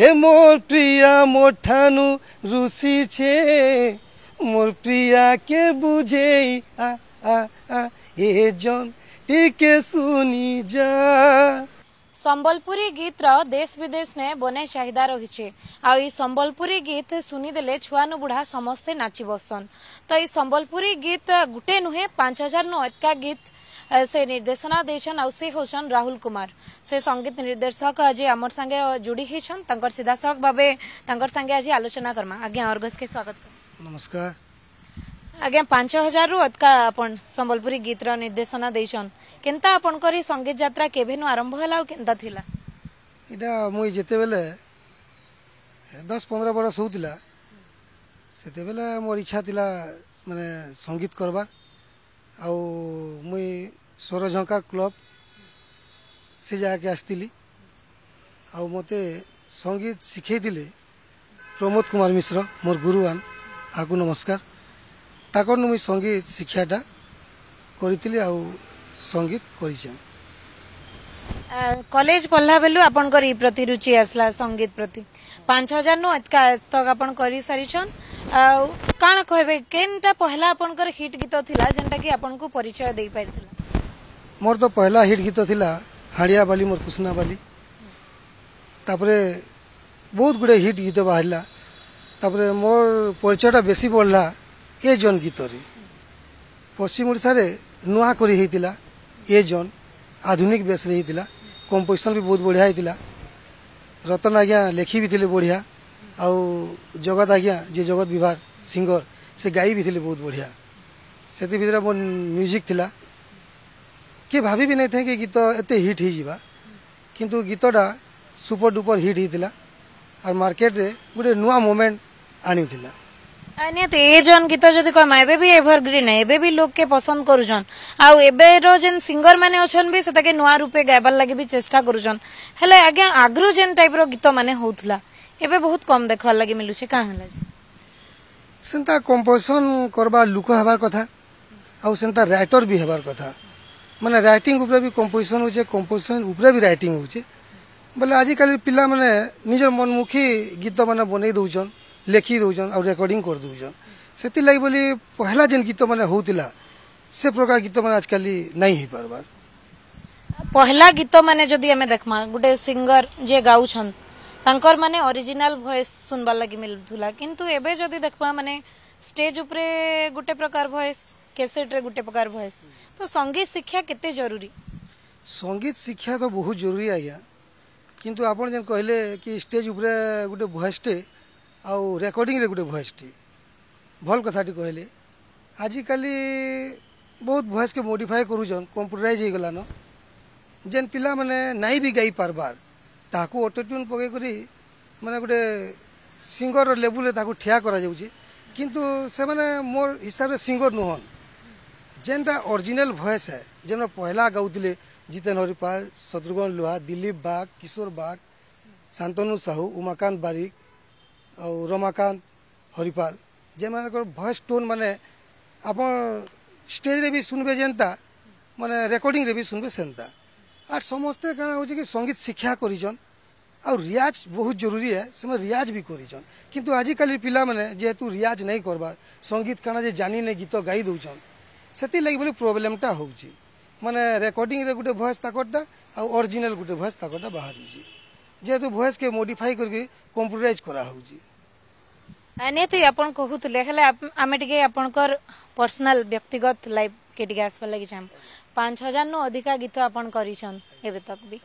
হে মোর প্রিয়া মোর ঠানু রুসিছে মোর প্রিয়াকে বুঝেই আ আ আ এ জন টিকে শুনি যা ସମ୍ବଲପୁରୀ ଗୀତର ଦେଶ ବିଦେଶରେ ବନେ ଚାହିଦା ରହିଛି ଆଉ ଏଇ ସମ୍ବଲପୁରୀ ଗୀତ ଶୁଣିଦେଲେ ଛୁଆନୁ ବୁଢ଼ା ସମସ୍ତେ ନାଚି ବସନ୍ ତ ଏଇ ସମ୍ବଲପୁରୀ ଗୀତ ଗୁଟେ ନୁହେଁ ପାଞ୍ଚ ହଜାର ନୁ ଅଟକା ଗୀତ से निर्देशना देछन आ से होछन राहुल कुमार से संगीत निर्देशक आज आमर संगे जुड़ी हेछन तंकर सीधासख भाबे तंकर संगे आज आलोचना करमा आज्ञा अर्गस के स्वागत नमस्कार ଆଜ୍ଞା ପାଞ୍ଚ ହଜାରରୁ ଅଧିକା ଆପଣ ସମ୍ବଲପୁରୀ ଗୀତର ନିର୍ଦ୍ଦେଶନା ଦେଇଛନ୍ କେନ୍ତା ଆପଣଙ୍କର ଏଇ ସଙ୍ଗୀତ ଯାତ୍ରା କେବେନୁ ଆରମ୍ଭ ହେଲା ଆଉ କେନ୍ତା ଥିଲା ଏଇଟା ମୁଇଁ ଯେତେବେଳେ ଦଶ ପନ୍ଦର ବର୍ଷ ହଉଥିଲା ସେତେବେଳେ ମୋର ଇଚ୍ଛା ଥିଲା ମାନେ ସଙ୍ଗୀତ କରବାର ଆଉ ମୁଇଁ ସ୍ୱରଝଙ୍କାର କ୍ଲବ ସେ ଜାଗାକୁ ଆସିଥିଲି ଆଉ ମୋତେ ସଙ୍ଗୀତ ଶିଖେଇଥିଲେ ପ୍ରମୋଦ କୁମାର ମିଶ୍ର ମୋର ଗୁରୁବାନ ତାହାକୁ ନମସ୍କାର ତାଙ୍କରନୁ ମୁଇଁ ସଙ୍ଗୀତ ଶିକ୍ଷାଟା କରିଥିଲି ଆଉ ସଙ୍ଗୀତ କରିଛେ କଲେଜ ପଢ଼ିଲା ବେଳୁ ଆପଣଙ୍କର ଏ ପ୍ରତି ରୁଚି ଆସିଲା ସଙ୍ଗୀତ ପ୍ରତି ପାଞ୍ଚ ହଜାର ନୁ ଏତକା ତକ ଆପଣ କରିସାରିଛନ୍ ଆଉ କାଣା କହିବେ କେନ୍ଟା ପହିଲା ଆପଣଙ୍କର ହିଟ୍ ଗୀତ ଥିଲା ଯେନ୍ଟାକି ଆପଣଙ୍କୁ ପରିଚୟ ଦେଇପାରିଥିଲା ମୋର ତ ପହିଲା ହିଟ୍ ଗୀତ ଥିଲା ହାଡ଼ିଆ ବାଲି ମୋର କୁଷ୍ଣା ବାଲି ତାପରେ ବହୁତ ଗୁଡ଼ିଏ ହିଟ୍ ଗୀତ ବାହାରିଲା ତାପରେ ମୋର ପରିଚୟଟା ବେଶୀ ବଢ଼ିଲା ଏ ଜନ୍ ଗୀତରେ ପଶ୍ଚିମ ଓଡ଼ିଶାରେ ନୂଆ କରି ହେଇଥିଲା ଏ ଜନ୍ ଆଧୁନିକ ବେଶରେ ହେଇଥିଲା କମ୍ପୋଜିସନ୍ ବି ବହୁତ ବଢ଼ିଆ ହେଇଥିଲା ରତନ ଆଜ୍ଞା ଲେଖି ବି ଥିଲେ ବଢ଼ିଆ ଆଉ ଜଗତ ଆଜ୍ଞା ଯିଏ ଜଗତ ବିଭାଗ ସିଙ୍ଗର ସେ ଗାଇ ବି ଥିଲେ ବହୁତ ବଢ଼ିଆ ସେଥି ଭିତରେ ମୋ ମ୍ୟୁଜିକ୍ ଥିଲା କିଏ ଭାବି ବି ନାଇଁଥାଏ କି ଗୀତ ଏତେ ହିଟ୍ ହେଇଯିବା କିନ୍ତୁ ଗୀତଟା ସୁପର ଡୁପର ହିଟ୍ ହେଇଥିଲା আর মার্কেটে গোটে নূয়া মুভমেন্ট আনিলা ନିହାତି ଏ ଜନ୍ ଗୀତ ଯଦି କହିମା ଏବେ ବି ଏଭରଗ୍ରୀନ୍ ଏବେ ବି ଲୋକେ ପସନ୍ଦ କରୁଛନ୍ ଆଉ ଏବେର ଯେନ୍ ସିଙ୍ଗର ମାନେ ଅଛନ୍ ବି ସେଟାକେ ନୂଆ ରୂପେ ଗାଇବାର ଲାଗି ବି ଚେଷ୍ଟା କରୁଛନ୍ ହେଲେ ଆଜ୍ଞା ଆଗରୁ ଯେନ୍ ଟାଇପ୍ର ଗୀତ ମାନେ ହଉଥିଲା ଏବେ ବହୁତ କମ୍ ଦେଖବାର ଲାଗି ମିଲୁଛି କାଁ ହେଲା ଯେ ସେନ୍ତା କମ୍ପୋଜିସନ୍ କରବା ଲୁକ ହେବାର କଥା ଆଉ ସେନ୍ତା ରାଇଟର ବି ହେବାର କଥା ମାନେ ରାଇଟିଂ ଉପରେ ବି କମ୍ପୋଜିସନ୍ ହେଉଛେ କମ୍ପୋଜିସନ୍ ଉପରେ ବି ରାଇଟିଂ ହେଉଛେ ବୋଲେ ଆଜିକାଲି ପିଲାମାନେ ନିଜର ମନମୁଖୀ ଗୀତମାନେ ବନେଇ ଦେଉଛନ୍ ଲେଖି ଦେଉଛନ୍ ଆଉ ରେକର୍ଡିଂ କରିଦେଉଛନ୍ ସେଥିର୍ଲାଗି ବୋଲି ପହିଲା ଯେନ୍ ଗୀତମାନେ ହେଉଥିଲା ସେ ପ୍ରକାର ଗୀତମାନେ ଆଜିକାଲି ନାଇଁ ହେଇପାରବାର୍ ପହିଲା ଗୀତମାନେ ଯଦି ଆମେ ଦେଖ୍ମା ଗୋଟେ ସିଙ୍ଗର ଯିଏ ଗାଉଛନ୍ ତାଙ୍କର ମାନେ ଅରିଜିନାଲ ଭଏସ୍ ଶୁଣବାର୍ ଲାଗି ମିଳୁଥିଲା କିନ୍ତୁ ଏବେ ଯଦି ଦେଖ୍ମା ମାନେ ଷ୍ଟେଜ୍ ଉପରେ ଗୋଟେ ପ୍ରକାର ଭଏସ୍ କ୍ୟାସେଟ୍ରେ ଗୋଟେ ପ୍ରକାର ଭଏସ୍ ତ ସଙ୍ଗୀତ ଶିକ୍ଷା କେତେ ଜରୁରୀ ସଙ୍ଗୀତ ଶିକ୍ଷା ତ ବହୁତ ଜରୁରୀ ଆଜ୍ଞା କିନ୍ତୁ ଆପଣ ଯେନ୍ କହିଲେ କି ଷ୍ଟେଜ୍ ଉପରେ ଗୋଟେ ଭଏସ୍ଟେ ଆଉ ରେକର୍ଡ଼ିଂରେ ଗୋଟେ ଭଏସ୍ଟେ ଭଲ କଥାଟି କହିଲେ ଆଜିକାଲି ବହୁତ ଭଏସ୍କେ ମୋଡ଼ିଫାଏ କରୁଛନ୍ କମ୍ପ୍ୟୁଟରାଇଜ୍ ହେଇଗଲାନ ଯେନ୍ ପିଲାମାନେ ନାଇଁ ବି ଗାଇ ପାର୍ବାର୍ ତାହାକୁ ଅଟୋଟ୍ୟୁନ୍ ପକେଇ କରି ମାନେ ଗୋଟେ ସିଙ୍ଗରର ଲେବୁଲ୍ରେ ତାକୁ ଠିଆ କରାଯାଉଛି କିନ୍ତୁ ସେମାନେ ମୋର ହିସାବରେ ସିଙ୍ଗର ନୁହନ୍ जेनटा ओरिजिनल भयस है जेन पहला गाउले जितेन हरिपाल शत्रुघ्न लुहा दिलीप बाग किशोर बाग शांतनु साहू उमाकांत बारिक और रमाकांत हरिपाल जे मान भएस टोन माने आप स्टेज रे भी सुनबे जेनता माने रेकॉर्डिंग रे भी सुनबे सेनता आर समस्ते कण हो संगीत शिक्षा कर रियाज बहुत जरूरी है से रियाज भी करिजन किंतु आजिकल पिला माने जेहेतु रियाज नहीं करबार संगीत काना जे जानी ने गीत गाई दउछन ସେଥିର୍ଲାଗି ବୋଲି ପ୍ରୋବ୍ଲେମ୍ଟା ହେଉଛି ମାନେ ରେକର୍ଡିଂରେ ଗୋଟେ ଭଏସ୍ ତାକରଟା ଆଉ ଅରିଜିନାଲ୍ ଗୋଟେ ଭଏସ୍ ତାକରଟା ବାହାରୁଛି ଯେହେତୁ ଭଏସ୍କେ ମୋଡିଫାଇ କରିକି କମ୍ପ୍ୟୁଟରାଇଜ୍ କରାହେଉଛି ନିହାତି ଆପଣ କହୁଥିଲେ ହେଲେ ଆମେ ଟିକେ ଆପଣଙ୍କର ପର୍ସନାଲ ବ୍ୟକ୍ତିଗତ ଲାଇଫ୍କେ ଟିକେ ଆସିବାର ଲାଗି ଚାହୁଁ ପାଞ୍ଚ ହଜାରରୁ ଅଧିକା ଗୀତ ଆପଣ କରିଛନ୍ ଏବେ ତକ୍ ବି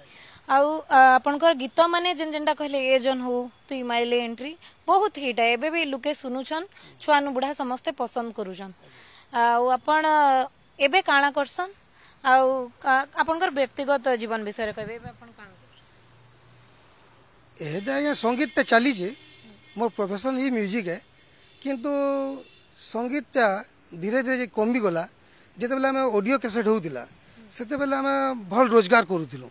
ଆଉ ଆପଣଙ୍କର ଗୀତ ମାନେ ଯେନ୍ ଯେନ୍ଟା କହିଲେ ଏ ଜନ୍ ହଉ ତୁଇ ମାରିଲେ ଏଣ୍ଟ୍ରି ବହୁତ ହିଟ୍ ଏବେ ବି ଲୁକେ ଶୁଣୁଛନ୍ ଛୁଆନୁ ବୁଢ଼ା ସମସ୍ତେ ପସନ୍ଦ କରୁଛନ୍ ଆଉ ଆପଣ ଏବେ କାଣା କରସନ୍ ଆଉ ଆପଣଙ୍କର ବ୍ୟକ୍ତିଗତ ଜୀବନ ବିଷୟରେ କହିବେ ଏବେ ଆପଣ କାଣା ଏବେ ଆଜ୍ଞା ସଙ୍ଗୀତଟା ଚାଲିଛି ମୋର ପ୍ରଫେସନ୍ ଇ ମ୍ୟୁଜିକ୍ ହେ କିନ୍ତୁ ସଙ୍ଗୀତଟା ଧୀରେ ଧୀରେ କମିଗଲା ଯେତେବେଳେ ଆମେ ଅଡ଼ିଓ କ୍ୟାସେଟ୍ ହେଉଥିଲା ସେତେବେଳେ ଆମେ ଭଲ ରୋଜଗାର କରୁଥିଲୁ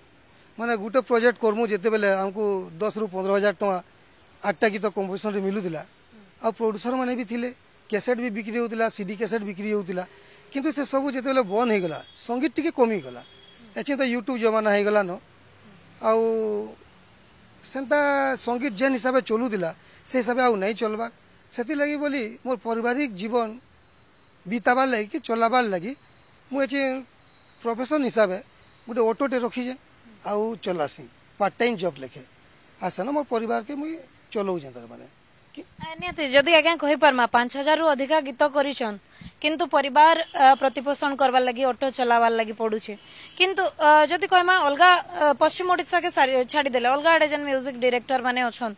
ମାନେ ଗୋଟେ ପ୍ରୋଜେକ୍ଟ କର୍ମୁ ଯେତେବେଳେ ଆମକୁ ଦଶରୁ ପନ୍ଦର ହଜାର ଟଙ୍କା ଆଠଟା ଗୀତ କମ୍ପୋଜିସନ୍ରେ ମିଳୁଥିଲା ଆଉ ପ୍ରଡ୍ୟୁସର୍ମାନେ ବି ଥିଲେ ক্যাসেট ବି ବିକ୍ରି ହେଉଥିଲା ସି ଡି କ୍ୟାସେଟ୍ ବିକ୍ରି ହେଉଥିଲା କିନ୍ତୁ ସେ ସବୁ ଯେତେବେଳେ ବନ୍ଦ ହେଇଗଲା ସଙ୍ଗୀତ ଟିକେ କମିଗଲା ଏଠି ତ ୟୁଟ୍ୟୁବ୍ ଜମାନା ହେଇଗଲାନ ଆଉ ସେନ୍ତା ସଙ୍ଗୀତ ଯେନ୍ ହିସାବେ ଚଲୁଥିଲା ସେ ହିସାବେ ଆଉ ନାଇଁ ଚଲବାର୍ ସେଥିଲାଗି ବୋଲି ମୋର ପାରିବାରିକ ଜୀବନ ବିତାବାର୍ ଲାଗି କି ଚଲାବାର୍ ଲାଗି ମୁଁ ଏଠି ପ୍ରଫେସନ୍ ହିସାବେ ଗୋଟେ ଅଟୋଟେ ରଖିଛେ ଆଉ ଚଲାସି ପାର୍ଟ ଟାଇମ୍ ଜବ୍ ଲେଖେ ଆସେନ ମୋର ପରିବାରକେ ମୁଇଁ ଚଲଉଛେଁ ତାର ମାନେ ନିହାତି ଯଦି ଆଜ୍ଞା କହିପାରମା ପାଞ୍ଚ ହଜାରରୁ ଅଧିକା ଗୀତ କରିଛନ୍ କିନ୍ତୁ ପରିବାର ପ୍ରତିପୋଷଣ କରବାର ଲାଗି ଅଟୋ ଚଲାବାର ଲାଗି ପଡୁଛି କିନ୍ତୁ ଯଦି କହିମା ଅଲଗା ପଶ୍ଚିମ ଓଡ଼ିଶାକେ ଛାଡ଼ିଦେଲେ ଅଲଗା ଆଡ଼େ ଯେନ୍ ମ୍ୟୁଜିକ୍ ଡିରେକ୍ଟର ମାନେ ଅଛନ୍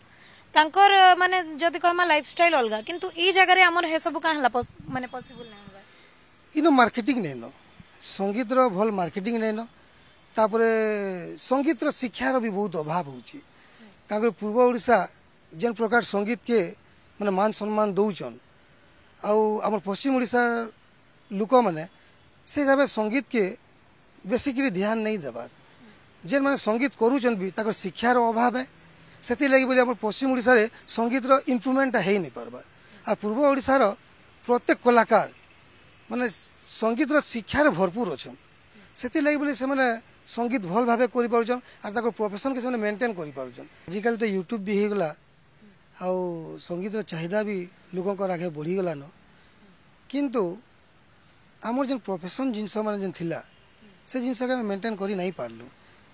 ତାଙ୍କର ମାନେ ଯଦି କହିମା ଲାଇଫ ଷ୍ଟାଇଲ ଅଲଗା କିନ୍ତୁ ଏଇ ଜାଗାରେ ଆମର ହେସବୁ କାଁ ହେଲା ମାନେ ପସିବୁଲ ନାଇଁ ହେବା ଇନ ମାର୍କେଟିଂ ନାଇଁନ ସଙ୍ଗୀତର ଭଲ ମାର୍କେଟିଂ ନାଇଁନ ତାପରେ ସଙ୍ଗୀତର ଶିକ୍ଷାର ବି ବହୁତ ଅଭାବ ହେଉଛି କାରଣ ପୂର୍ବ ଓଡ଼ିଶା যে প্রকার সঙ্গীতকে মানে মান সম্মান দৌছন আউ আমার পশ্চিম ওড়িশার লোকমানে সে হিসাবে সঙ্গীতকে বেশিকি ধ্যান নেই দেবার যে মানে সঙ্গীত করুছেন বি তাঁর শিক্ষার অভাব ସେଥିଲାଗି ବୋଲି ଆମର ପଶ୍ଚିମ ଓଡ଼ିଶାରେ ସଙ୍ଗୀତର ଇମ୍ପ୍ରୁଭମେଣ୍ଟଟା ହେଇନି ପାର୍ବା ଆଉ ପୂର୍ବ ଓଡ଼ିଶାର ପ୍ରତ୍ୟେକ କଲାକାର ମାନେ ସଙ୍ଗୀତର ଶିକ୍ଷାରେ ଭରପୁର ଅଛନ୍ ସେଥିଲାଗି ବୋଲି ସେମାନେ ସଙ୍ଗୀତ ଭଲ ଭାବେ କରିପାରୁଛନ୍ ଆଉ ତାଙ୍କର ପ୍ରଫେସନ୍କେ ସେମାନେ ମେଣ୍ଟେନ୍ କରିପାରୁଛନ୍ ଆଜିକାଲି ତ ୟୁଟ୍ୟୁବ୍ ବି ହେଇଗଲା ଆଉ ସଙ୍ଗୀତର ଚାହିଦା ବି ଲୋକଙ୍କର ଆଗେ ବଢ଼ିଗଲାନ କିନ୍ତୁ ଆମର ଯେନ୍ ପ୍ରଫେସନ୍ ଜିନିଷମାନେ ଯେନ୍ ଥିଲା ସେ ଜିନିଷକେ ଆମେ ମେଣ୍ଟେନ୍ କରି ନାଇଁ ପାରିଲୁ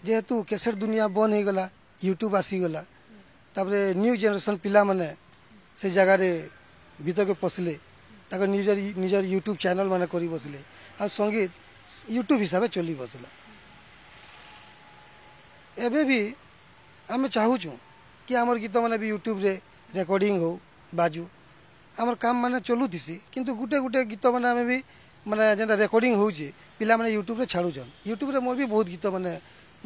ଯେହେତୁ କ୍ୟାସେଟ୍ ଦୁନିଆ ବନ୍ଦ ହେଇଗଲା ୟୁଟ୍ୟୁବ୍ ଆସିଗଲା ତାପରେ ନ୍ୟୁ ଜେନେରେସନ୍ ପିଲାମାନେ ସେ ଜାଗାରେ ଭିତରକେ ପଶିଲେ ତାଙ୍କ ନିଜର ନିଜର ୟୁଟ୍ୟୁବ୍ ଚ୍ୟାନେଲ୍ମାନେ କରି ବସିଲେ ଆଉ ସଙ୍ଗୀତ ୟୁଟ୍ୟୁବ୍ ହିସାବରେ ଚଲି ବସିଲା ଏବେ ବି ଆମେ ଚାହୁଁଛୁ କି ଆମର ଗୀତମାନେ ବି ୟୁଟ୍ୟୁବ୍ରେ ରେକର୍ଡିଂ ହଉ ବାଜୁ ଆମର କାମ ମାନେ ଚଲୁଥିସି କିନ୍ତୁ ଗୋଟେ ଗୋଟେ ଗୀତ ମାନେ ଆମେ ବି ମାନେ ଯେନ୍ତା ରେକର୍ଡିଂ ହଉଛେ ପିଲାମାନେ ୟୁଟ୍ୟୁବ୍ରେ ଛାଡ଼ୁଛନ୍ ୟୁଟ୍ୟୁବ୍ରେ ମୋର ବି ବହୁତ ଗୀତ ମାନେ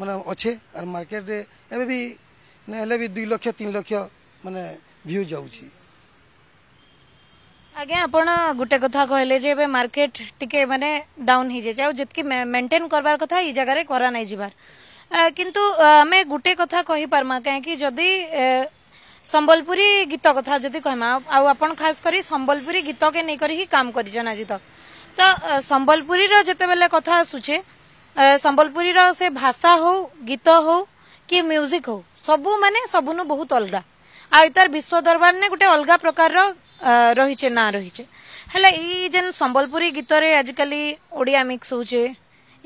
ମାନେ ଅଛେ ଆର୍ ମାର୍କେଟ୍ରେ ଏବେ ବି ହେଲେ ବି ଦୁଇ ଲକ୍ଷ ତିନି ଲକ୍ଷ ମାନେ ଭିୟୁ ଯାଉଛି ଆଜ୍ଞା ଆପଣ ଗୋଟେ କଥା କହିଲେ ଯେ ଏବେ ମାର୍କେଟ ଟିକେ ମାନେ ଡାଉନ୍ ହେଇଯାଇଛି ଆଉ ଯେତିକି ମେଣ୍ଟେନ୍ କରବାର କଥା ଏଇ ଜାଗାରେ କରା ନାଇଁ ଯିବାର କିନ୍ତୁ ଆମେ ଗୋଟେ କଥା କହିପାରମା କାହିଁକି ଯଦି ସମ୍ବଲପୁରୀ ଗୀତ କଥା ଯଦି କହିମା ଆଉ ଆପଣ ଖାସ କରି ସମ୍ବଲପୁରୀ ଗୀତ କେ ନେଇ କରି ହିଁ କାମ କରିଛନ୍ ଆଜି ତକ ତ ସମ୍ବଲପୁରୀର ଯେତେବେଳେ କଥା ଆସୁଛେ ସମ୍ବଲପୁରୀର ସେ ଭାଷା ହଉ ଗୀତ ହଉ କି ମ୍ୟୁଜିକ୍ ହଉ ସବୁ ମାନେ ସବୁନୁ ବହୁତ ଅଲଗା ଆଉ ଇତାର ବିଶ୍ୱ ଦରବାରରେ ଗୋଟେ ଅଲଗା ପ୍ରକାରର ରହିଛେ ନାଁ ରହିଛେ ହେଲେ ଏଇ ଯେନ୍ ସମ୍ବଲପୁରୀ ଗୀତରେ ଆଜିକାଲି ଓଡ଼ିଆ ମିକ୍ସ ହଉଛେ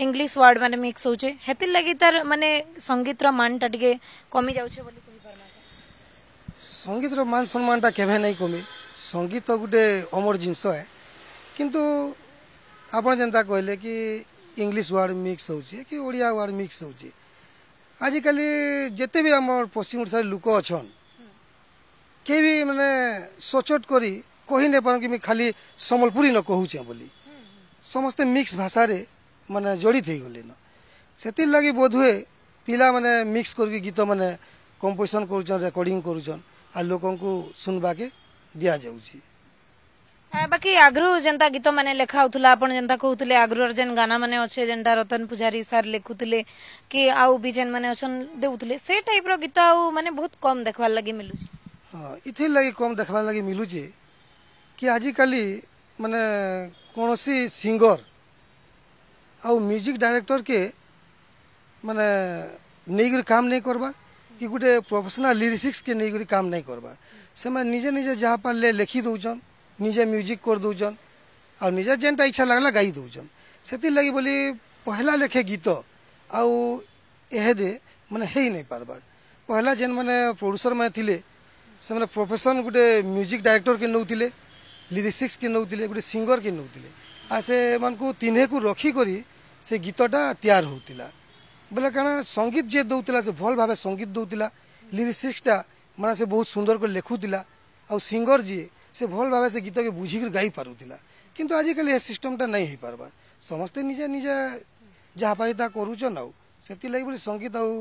ଇଂଲିଶ ୱାର୍ଡ ମାନେ ମିକ୍ସ ହଉଛେ ହେଥିର୍ ଲାଗି ତାର ମାନେ ସଙ୍ଗୀତର ମାନଟା ଟିକେ କମି ଯାଉଛେ ବୋଲି ସଙ୍ଗୀତର ମାନ ସମ୍ମାନଟା କେବେ ନାଇଁ କମେ ସଙ୍ଗୀତ ଗୋଟେ ଅମର ଜିନିଷ ଏ କିନ୍ତୁ ଆପଣ ଯେନ୍ତା କହିଲେ କି ଇଂଲିଶ ୱାର୍ଡ଼ ମିକ୍ସ ହେଉଛି କି ଓଡ଼ିଆ ୱାର୍ଡ଼ ମିକ୍ସ ହେଉଛି ଆଜିକାଲି ଯେତେ ବି ଆମର ପଶ୍ଚିମ ଓଡ଼ିଶାରେ ଲୋକ ଅଛନ୍ କେହି ବି ମାନେ ସଚୋଟ କରି କହି ନାଇପାରନ୍ କି ମୁଇଁ ଖାଲି ସମ୍ବଲପୁରୀ ନ କହୁଛେଁ ବୋଲି ସମସ୍ତେ ମିକ୍ସ ଭାଷାରେ ମାନେ ଜଡ଼ିତ ହେଇଗଲେନ ସେଥିର୍ଲାଗି ବୋଧହୁଏ ପିଲାମାନେ ମିକ୍ସ କରିକି ଗୀତମାନେ କମ୍ପୋଜିସନ୍ କରୁଛନ୍ ରେକର୍ଡ଼ିଂ କରୁଛନ୍ लोक सुनवा के दि जाउछि हाँ, बाकी आग्रह जनता गीत माने लिखा जनता कहते जेनता जेन गाना माने अच्छे जेनता रतन पूजारी सार लिखुले कि आउ भी जेन माने अछन देउतले से टाइप रीत गीत बहुत कम देखवा लगे मिलु हाँ इथे लगे कम देखवा लगे मिलूचे जे कि आजि मान कौन कोनोसी सिंगर आउ म्यूजिक डायरेक्टर के मान नहीं काम नहीं करवा कि गोटे प्रफेसनाल लिरिक्स के नहीं काम नहीं करबार से निजे निजे जहाँ पारे लिखि दौन निजे म्यूजिक कर दौन आ निजे जेनटा इच्छा लगला गाई दौन से लगी बोली पहला लेखे गीत आउ एहेदे मैंने हो नहीं पार्बार पहला जेन मैंने प्रड्यूसर मैंने थिले से मैंने प्रोफेसन गोटे म्यूजिक डायरेक्टर के नौते लिरिक्स के नौते गोटे सिंगर के नौते आ से मानक तिन्हे को रखिक से गीतटा तैयार होता ବୋଲେ କାଣା ସଙ୍ଗୀତ ଯିଏ ଦେଉଥିଲା ସେ ଭଲ ଭାବେ ସଙ୍ଗୀତ ଦେଉଥିଲା ଲିରିକ୍ସଟା ମାନେ ସେ ବହୁତ ସୁନ୍ଦର କରି ଲେଖୁଥିଲା ଆଉ ସିଙ୍ଗର ଯିଏ ସେ ଭଲ ଭାବେ ସେ ଗୀତକେ ବୁଝିକି ଗାଇ ପାରୁଥିଲା କିନ୍ତୁ ଆଜିକାଲି ଏ ସିଷ୍ଟମଟା ନାଇଁ ହେଇପାରବା ସମସ୍ତେ ନିଜେ ନିଜେ ଯାହା ପାରି ତାହା କରୁଛନ୍ ଆଉ ସେଥିଲାଗି ବୋଲି ସଙ୍ଗୀତ ଆଉ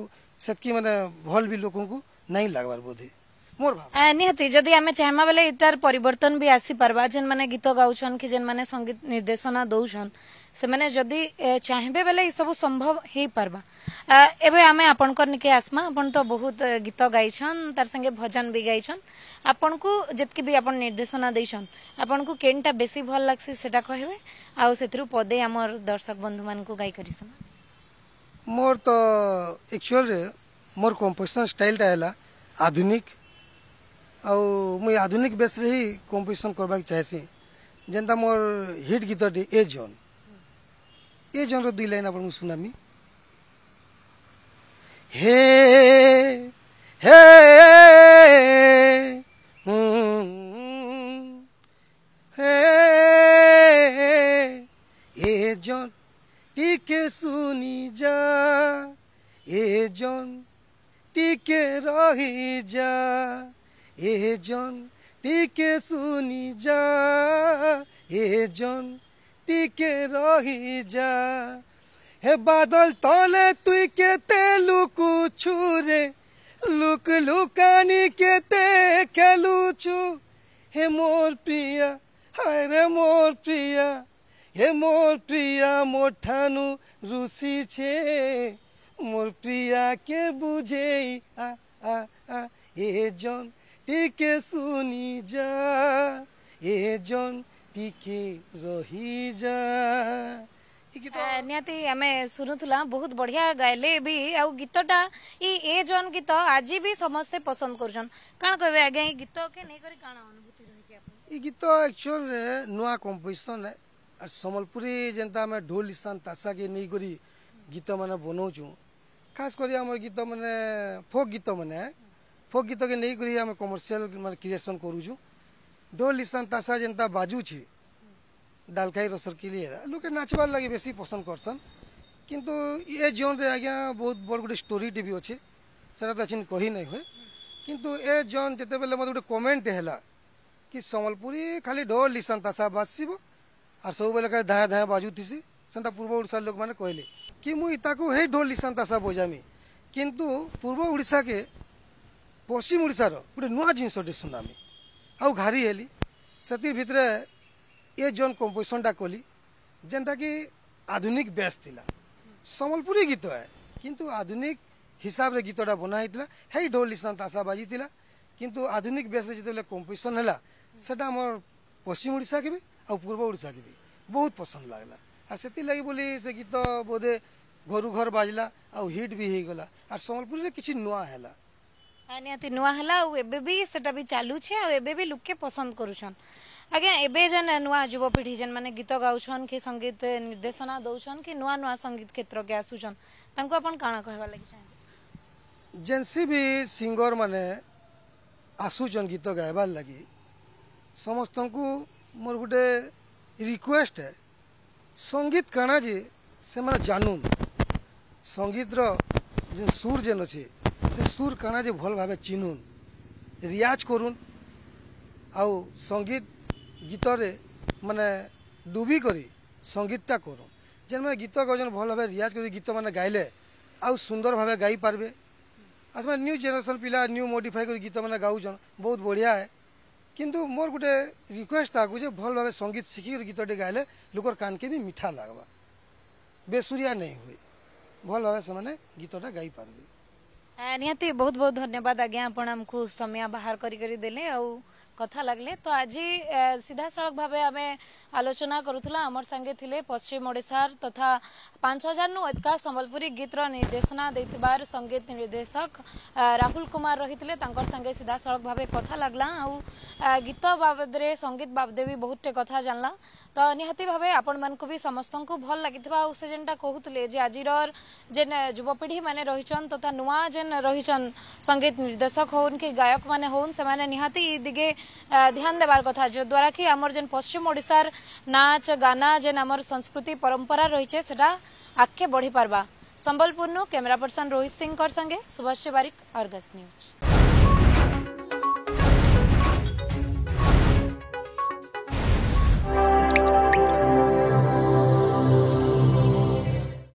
ସେତକି ମାନେ ଭଲ ବି ଲୋକଙ୍କୁ ନାଇଁ ଲାଗ୍ବାର ବୋଧେ ନିହାତି ଯଦି ଆମେ ଚାହିଁବା ବେଲେ ଇଟାର ପରିବର୍ତ୍ତନ ବି ଆସିପାରବା ଯେନ୍ ମାନେ ଗୀତ ଗାଉଛନ୍ କି ଯେନ୍ ମାନେ ସଙ୍ଗୀତ ନିର୍ଦ୍ଦେଶନା ଦଉଛନ୍ से मैंने जदि चाहिए बोले ये सब संभव हो पार्बा एवं आम आपण निके आसमा आप तो बहुत गीत गईन तार संगे भजन भी गईन आपन को जितकी भी आप निर्देशना देन आपन को केनटा बेस भल लगसी से कहे आरु पदे आम दर्शक बंधु मान को गईक मोर तो एक्चुअल मोर कंपोजिशन स्टाइलटा है आधुनिक आउ मुई आधुनिक बेस रे ही कंपोजिशन करवाक चाहसी जेनता मोर हिट गीत ए जोन এই জনর দুই লাইন আবার শুন আমি হে হে হে এ জন টিকে শুনি যা এ জন টিকে রহি যা এ জন টিকে শুনি যা এ জন টিকে রহি যা হে বাদল তলে তুই কেতে লুকু ছুরে লুক লুকানি কেতে খেলুছু হে মোর প্রিয়া হায় রে মোর প্রিয়া হে মোর প্রিয়া মোর ঠানু রুসিছে মোর প্রিয়া কে বুঝে আ আ এজন টিকে শুনি যা এজন बहुत बढ़िया गायले भी आउ गीतटा गीत आज भी समस्ते पसंद कर गीत समलपुरी जेनता ढोल ईसान ताशा के नहीं कर गीत मान बनाऊ खास कर गीत मान फोक गीत मान फोक गीत के नहीं कर कमर्सी मैं क्रिएसन करुचुँ दो लिसान तासा जेनता बाजुछे डालखाई रसरकिली है लोके नाचवार लगे बेसी पसंद करसन किंतु ये जोन रे आज्ञा बहुत बड़ गोटे टी भी अच्छे से तो कही नहीं हुए किंतु ए जोन जिते बेले मत गोटे कमेंट है कि समलपुरी खाली ढोल लिसान तासा बाजब आर सब बेले खाली धाए धाए बाजुथी सेता पूर्व ओडार लोक मैंने कहले कि मुझा हे ढोल लिसान तासा बजामी किंतु पूर्व ओडा के पश्चिम ओडार गोटे नुआ जिनसटे शुणामी आउ घारी हेली से भितर ए जोन कंपोजिशन टा कली जेनटा कि आधुनिक बेस थिला समलपुरी गीत है किंतु आधुनिक हिसाब रे गीत बनाई थिला हे ढोल निशांत आशा बाजी थिला किंतु आधुनिक बेस जो कंपोजिशन है से पश्चिम ओडा के भी आ पूर्व ओडा के भी बहुत पसंद लगला आर से लगे बोली से गीत बोधे घर घर बाजला आउ हिट भी होगला आर समलपुरी किसी नुआ है ନିହାତି ନୂଆ ହେଲା ଆଉ ଏବେ ବି ସେଟା ବି ଚାଲୁଛେ ଆଉ ଏବେ ବି ଲୋକେ ପସନ୍ଦ କରୁଛନ୍ ଆଜ୍ଞା ଏବେ ଯେନ୍ ନୂଆ ଯୁବପିଢ଼ି ଯେନ୍ମାନେ ଗୀତ ଗାଉଛନ୍ କି ସଙ୍ଗୀତ ନିର୍ଦ୍ଦେଶନା ଦଉଛନ୍ କି ନୂଆ ନୂଆ ସଙ୍ଗୀତ କ୍ଷେତ୍ରକେ ଆସୁଛନ୍ ତାଙ୍କୁ ଆପଣ କାଣା କହିବା ଲାଗି ଚାହେଁ ଯେନ୍ସି ବି ସିଙ୍ଗର ମାନେ ଆସୁଛନ୍ ଗୀତ ଗାଇବାର୍ ଲାଗି ସମସ୍ତଙ୍କୁ ମୋର ଗୋଟେ ରିକ୍ୱେଷ୍ଟ ହେ ସଙ୍ଗୀତ କାଣା ଯେ ସେମାନେ ଜାନୁନ୍ ସଙ୍ଗୀତର ଯେନ୍ ସୁର ଯେନ୍ ଅଛେ ସେ ସୁର କାଣା ଯେ ଭଲ ଭାବେ ଚିହ୍ନୁନ୍ ରିଆଜ କରୁନ୍ ଆଉ ସଙ୍ଗୀତ ଗୀତରେ ମାନେ ଡୁବି କରି ସଙ୍ଗୀତଟା କରୁନ୍ ଯେନ୍ମାନେ ଗୀତ ଗାଉଛନ୍ ଭଲ ଭାବେ ରିଆଜ କରି ଗୀତମାନେ ଗାଇଲେ ଆଉ ସୁନ୍ଦର ଭାବେ ଗାଇପାରିବେ ଆଉ ସେମାନେ ନ୍ୟୁ ଜେନେରେସନ୍ ପିଲା ନ୍ୟୁ ମୋଡ଼ିଫାଏ କରି ଗୀତମାନେ ଗାଉଛନ୍ ବହୁତ ବଢ଼ିଆ ହେ କିନ୍ତୁ ମୋର ଗୋଟେ ରିକ୍ୱେଷ୍ଟ ତାକୁ ଯେ ଭଲ ଭାବେ ସଙ୍ଗୀତ ଶିଖିକରି ଗୀତଟି ଗାଇଲେ ଲୋକର କାନକେ ବି ମିଠା ଲାଗ୍ବା ବେସୁରିଆ ନେଇ ହୁଏ ଭଲ ଭାବେ ସେମାନେ ଗୀତଟା ଗାଇପାରିବେ ନିହାତି ବହୁତ ବହୁତ ଧନ୍ୟବାଦ ଆଜ୍ଞା ଆପଣ ଆମକୁ ସମୟ ବାହାର କରି କରି ଦେଲେ ଆଉ कथा लगले तो आज सीधा सड़क भाव आम आलोचना करूर संगे थे पश्चिम ओडार तथा पांच हजार नु अधिका समबलपुरी गीतर निर्देशना दे संगीत निर्देशक राहुल कुमार रही संगे सीधा सड़क भाव कथा लगला आ गीत बाबद संगीत बाबदे भी बहुत कथ जानला तो निहती भाव आपण मान भी समस्त को भल लगी जेनटा कहते आज जेन जुवपीढ़ी मैंने रही तथा नुआ जेन रही संगीत निर्देशक हौन कि गायक मैंने हौन से दिगे ଧ୍ୟାନ ଦେବାର କଥା ଯଦ୍ୱାରା କି ଆମର ଯେନ୍ ପଶ୍ଚିମ ଓଡ଼ିଶାର ନାଚ ଗାନା ଯେନ୍ ଆମର ସଂସ୍କୃତି ପରମ୍ପରା ରହିଛେ ସେଟା ଆଗକେ ବଢ଼ିପାରବା ସମ୍ବଲପୁରନୁ କ୍ୟାମେରା ପର୍ସନ ରୋହିତ ସିଂଙ୍କ ସଙ୍ଗେ ସୁଭାଷ ବାରିକ ଅର୍ଗସ ନ୍ୟୁଜ